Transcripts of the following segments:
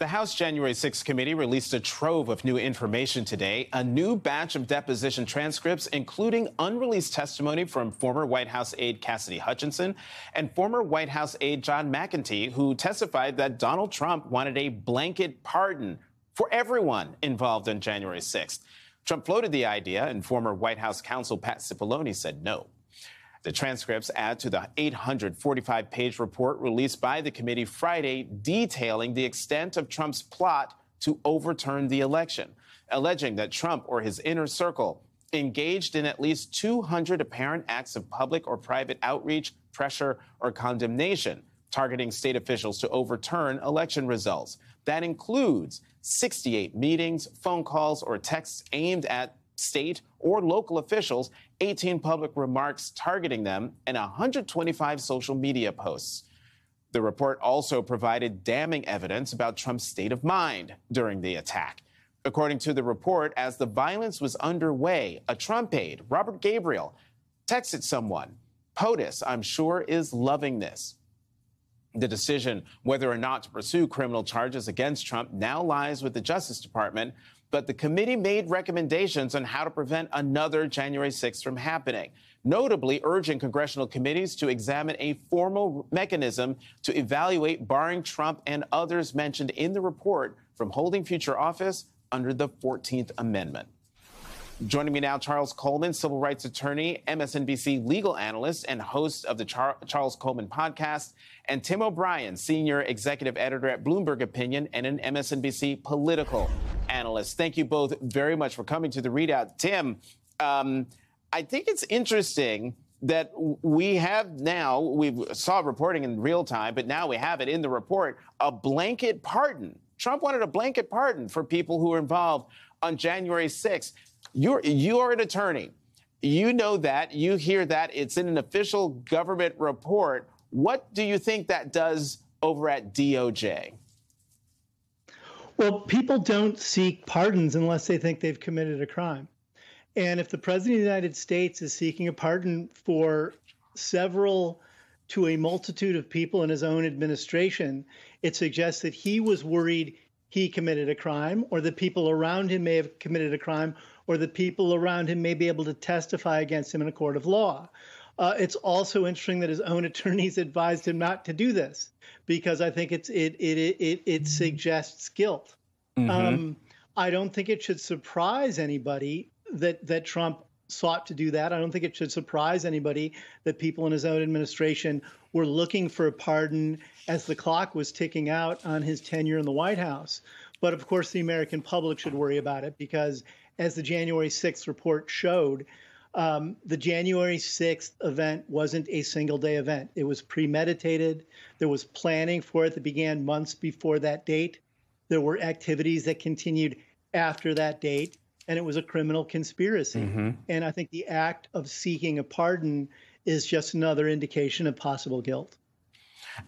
The House January 6 committee released a trove of new information today, a new batch of deposition transcripts, including unreleased testimony from former White House aide Cassidy Hutchinson and former White House aide John McEntee, who testified that Donald Trump wanted a blanket pardon for everyone involved on January 6th. Trump floated the idea, and former White House counsel Pat Cipollone said no. The transcripts add to the 845 page report released by the committee Friday detailing the extent of Trump's plot to overturn the election, alleging that Trump or his inner circle engaged in at least 200 apparent acts of public or private outreach, pressure, or condemnation targeting state officials to overturn election results. That includes 68 meetings, phone calls, or texts aimed at state, or local officials, 18 public remarks targeting them, and 125 social media posts. The report also provided damning evidence about Trump's state of mind during the attack. According to the report, as the violence was underway, a Trump aide, Robert Gabriel, texted someone, POTUS, I'm sure, is loving this. The decision whether or not to pursue criminal charges against Trump now lies with the Justice Department, but the committee made recommendations on how to prevent another January 6th from happening, notably urging congressional committees to examine a formal mechanism to evaluate barring Trump and others mentioned in the report from holding future office under the 14th Amendment. Joining me now, Charles Coleman, civil rights attorney, MSNBC legal analyst, and host of the Char- Charles Coleman podcast, and Tim O'Brien, senior executive editor at Bloomberg Opinion and an MSNBC political analyst. Thank you both very much for coming to the ReidOut. Tim, um, I think it's interesting that we have now, we saw reporting in real time, but now we have it in the report, a blanket pardon. Trump wanted a blanket pardon for people who were involved on January 6th. You're you're an attorney. You know that. You hear that. It's in an official government report. What do you think that does over at DOJ? Well, people don't seek pardons unless they think they've committed a crime. And if the President of the United States is seeking a pardon for several to a multitude of people in his own administration, it suggests that he was worried he committed a crime or the people around him may have committed a crime or the people around him may be able to testify against him in a court of law. Uh, it's also interesting that his own attorneys advised him not to do this because I think it's it it it it, suggests guilt. Mm-hmm. Um, I don't think it should surprise anybody that that Trump sought to do that. I don't think it should surprise anybody that people in his own administration were looking for a pardon as the clock was ticking out on his tenure in the White House. But of course, the American public should worry about it because as the January 6th report showed, um, the January 6th event wasn't a single day event. It was premeditated. There was planning for it that began months before that date. There were activities that continued after that date, and it was a criminal conspiracy. Mm-hmm. And I think the act of seeking a pardon is just another indication of possible guilt.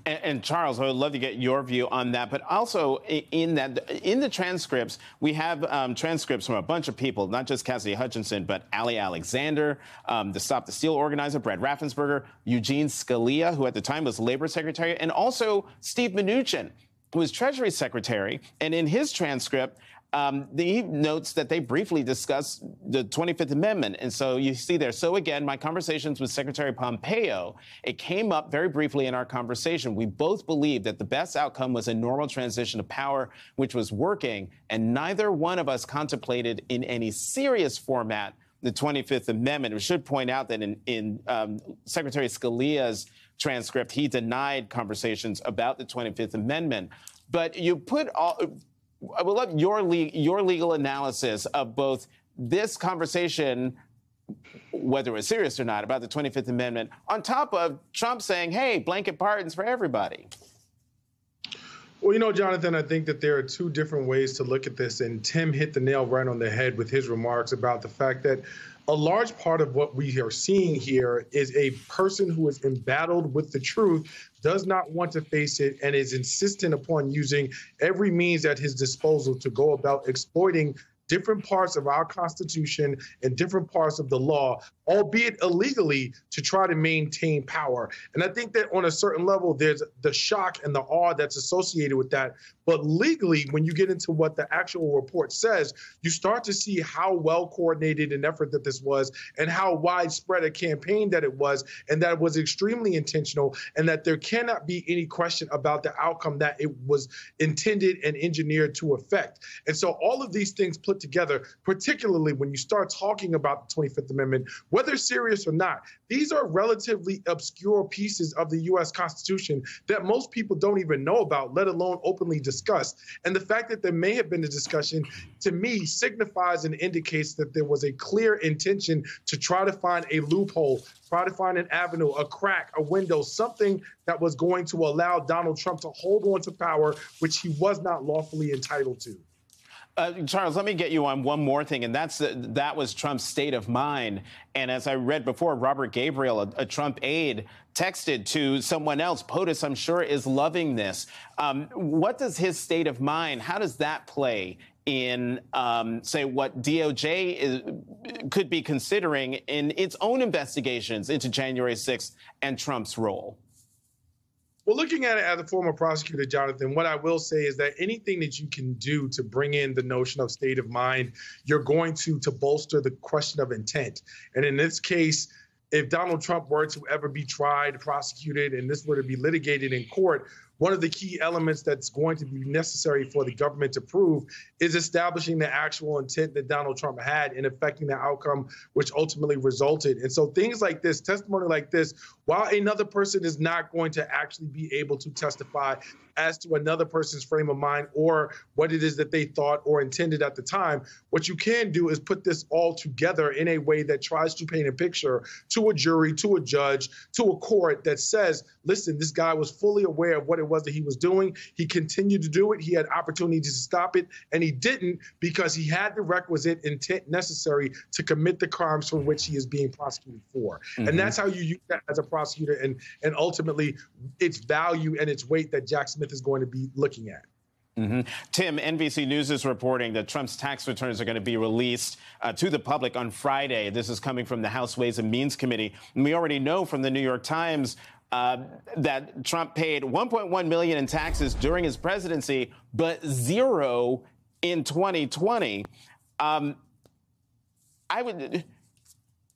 And, and, Charles, I would love to get your view on that. But also in that, in the transcripts, we have um, transcripts from a bunch of people, not just Cassidy Hutchinson, but Ali Alexander, um, the Stop the Steal organizer, Brad Raffensperger, Eugene Scalia, who at the time was Labor Secretary, and also Steve Mnuchin, who was Treasury Secretary. And in his transcript, um, he notes that they briefly discussed the 25th Amendment. And so you see there. So again, my conversations with Secretary Pompeo, it came up very briefly in our conversation. We both believed that the best outcome was a normal transition of power, which was working. And neither one of us contemplated in any serious format the 25th Amendment. We should point out that in, in um, Secretary Scalia's transcript, he denied conversations about the 25th Amendment. But you put all I would love your le- your legal analysis of both this conversation, whether it was serious or not, about the 25th Amendment, on top of Trump saying, "Hey, blanket pardons for everybody." Well, you know, Jonathan, I think that there are two different ways to look at this, and Tim hit the nail right on the head with his remarks about the fact that a large part of what we are seeing here is a person who is embattled with the truth, does not want to face it, and is insistent upon using every means at his disposal to go about exploiting different parts of our Constitution and different parts of the law albeit illegally, to try to maintain power. And I think that on a certain level, there's the shock and the awe that's associated with that. But legally, when you get into what the actual report says, you start to see how well coordinated an effort that this was and how widespread a campaign that it was, and that it was extremely intentional, and that there cannot be any question about the outcome that it was intended and engineered to affect. And so, all of these things put together, particularly when you start talking about the 25th Amendment, whether serious or not, these are relatively obscure pieces of the U.S. Constitution that most people don't even know about, let alone openly discuss. And the fact that there may have been a discussion, to me, signifies and indicates that there was a clear intention to try to find a loophole, try to find an avenue, a crack, a window, something that was going to allow Donald Trump to hold on to power, which he was not lawfully entitled to. Uh, Charles, let me get you on one more thing, and that's uh, that was Trump's state of mind. And as I read before, Robert Gabriel, a, a Trump aide, texted to someone else. POTUS, I'm sure, is loving this. Um, what does his state of mind? How does that play in, um, say, what DOJ is, could be considering in its own investigations into January 6th and Trump's role? Well, looking at it as a former prosecutor, Jonathan, what I will say is that anything that you can do to bring in the notion of state of mind, you're going to to bolster the question of intent. And in this case, if Donald Trump were to ever be tried, prosecuted, and this were to be litigated in court, one of the key elements that's going to be necessary for the government to prove is establishing the actual intent that Donald Trump had in affecting the outcome, which ultimately resulted. And so things like this, testimony like this, while another person is not going to actually be able to testify as to another person's frame of mind or what it is that they thought or intended at the time, what you can do is put this all together in a way that tries to paint a picture to a jury, to a judge, to a court that says, listen, this guy was fully aware of what it was that he was doing. He continued to do it. He had opportunities to stop it, and he didn't because he had the requisite intent necessary to commit the crimes for which he is being prosecuted for. Mm-hmm. And that's how you use that as a prosecutor, and and ultimately its value and its weight that Jack Smith is going to be looking at. Mm-hmm. Tim, NBC News is reporting that Trump's tax returns are going to be released uh, to the public on Friday. This is coming from the House Ways and Means Committee. And we already know from the New York Times uh, that Trump paid 1.1 million in taxes during his presidency, but zero in 2020. Um, I would.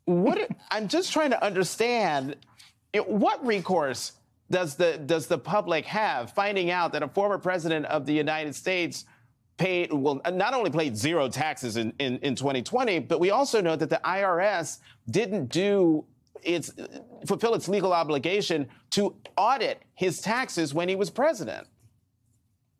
What I'm just trying to understand. What recourse does the does the public have finding out that a former president of the United States paid well not only paid zero taxes in, in, in 2020, but we also know that the IRS didn't do its fulfill its legal obligation to audit his taxes when he was president.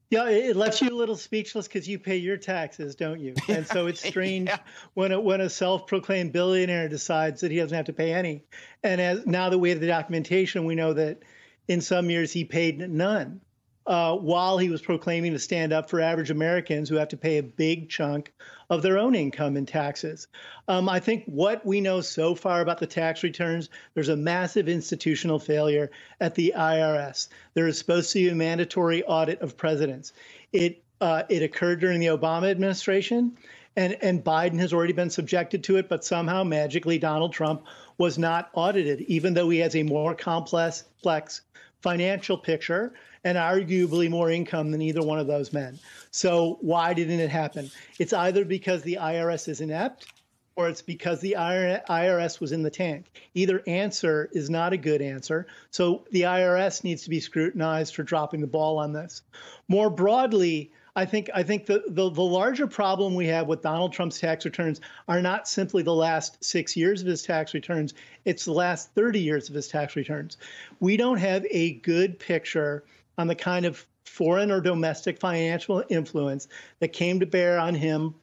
Yeah, it left you a little speechless because you pay your taxes, don't you? And so it's strange yeah. when a, when a self-proclaimed billionaire decides that he doesn't have to pay any. And as now that we have the documentation, we know that in some years he paid none uh, while he was proclaiming to stand up for average Americans who have to pay a big chunk of their own income in taxes. Um, I think what we know so far about the tax returns, there's a massive institutional failure at the IRS. There is supposed to be a mandatory audit of presidents. It uh, it occurred during the Obama administration, and and Biden has already been subjected to it, but somehow magically Donald Trump was not audited, even though he has a more complex financial picture and arguably more income than either one of those men. So why didn't it happen? It's either because the IRS is inept or it's because the IRS was in the tank. Either answer is not a good answer. So the IRS needs to be scrutinized for dropping the ball on this. More broadly, I think I think the, the, the larger problem we have with Donald Trump's tax returns are not simply the last six years of his tax returns; it's the last 30 years of his tax returns. We don't have a good picture on the kind of foreign or domestic financial influence that came to bear on him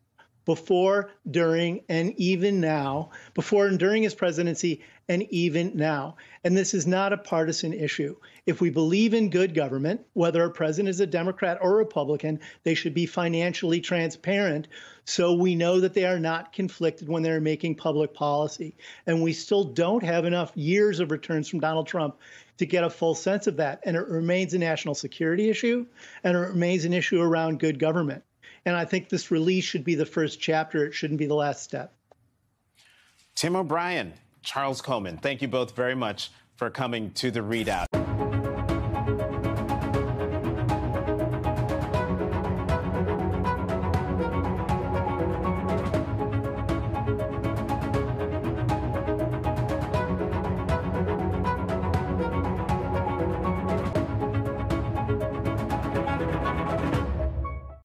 before, during, and even now, before and during his presidency, and even now. And this is not a partisan issue. If we believe in good government, whether a president is a Democrat or Republican, they should be financially transparent so we know that they are not conflicted when they're making public policy. And we still don't have enough years of returns from Donald Trump to get a full sense of that. And it remains a national security issue, and it remains an issue around good government. And I think this release should be the first chapter. It shouldn't be the last step. Tim O'Brien, Charles Coleman. Thank you both very much for coming to the ReidOut.